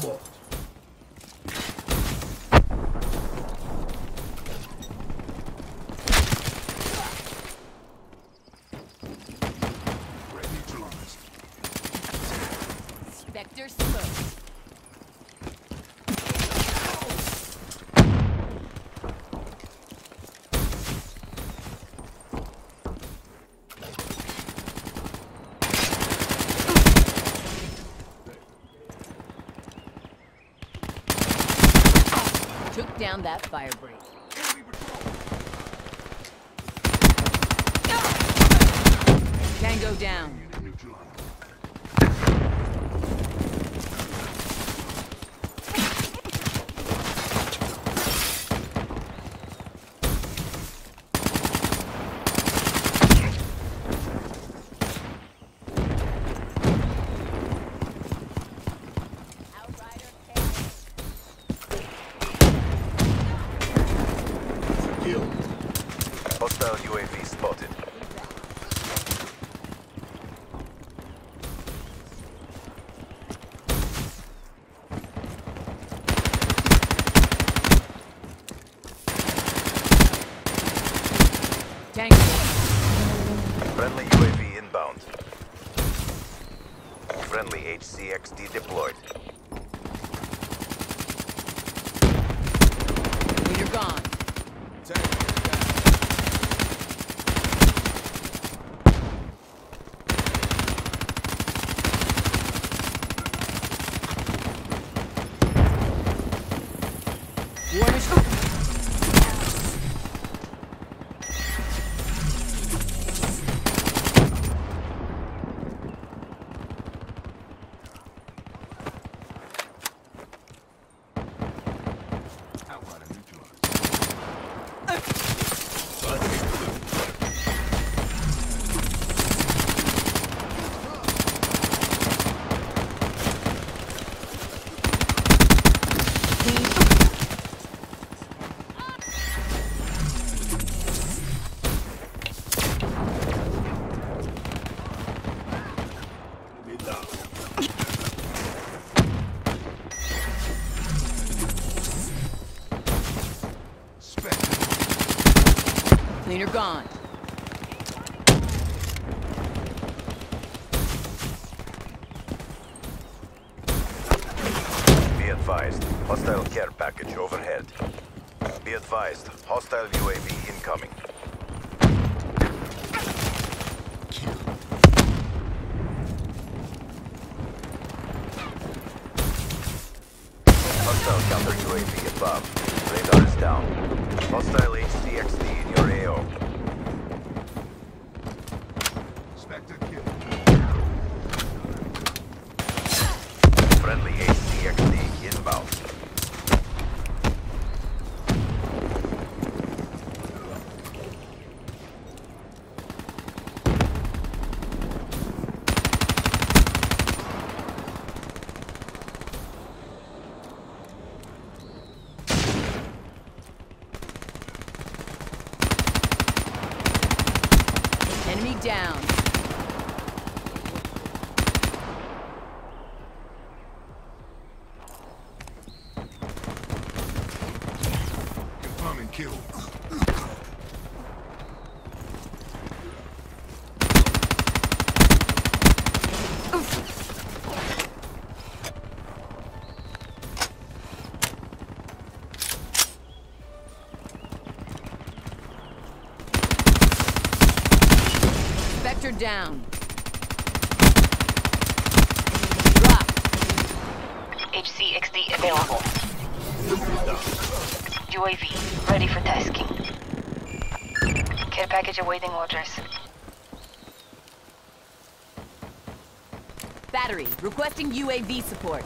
blocked. Spectre smoked. Down that fire break. Tango down. Hostile UAV spotted. Tango. Friendly UAV inbound. Friendly HCXD deployed. Leader gone. War machine. Cleaner gone. Be advised. Hostile care package overhead. Be advised. Hostile UAV incoming. Hostile counter UAV above. Radar is down. Hostile HCXD in your AO. Friendly HCXD inbound. Enemy down. Confirming kill. Down. Drop. HCXD available. UAV ready for tasking. Care package awaiting orders. Battery. Requesting UAV support.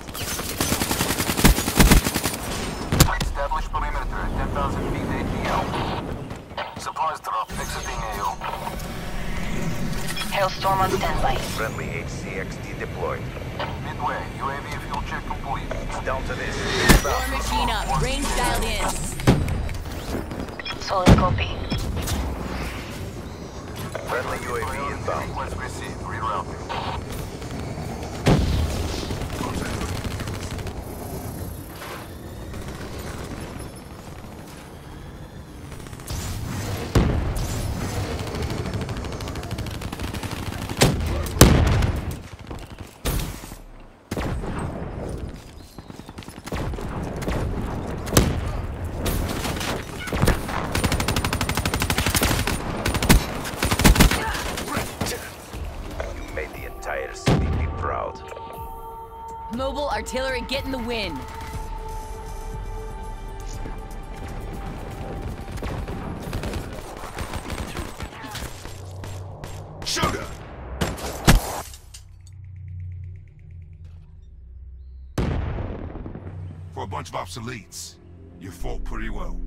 Established perimeter at 10,000 feet ATL. Supplies drop exiting AO. Hellstorm on standby. Friendly HCXD deployed. Midway, UAV fuel check complete. It's down to this. War machine up. Range dialed in. Solid copy. Friendly UAV inbound. Request received. Rerouting. Mobile artillery, get in the wind. Shooter! For a bunch of obsoletes, you fought pretty well.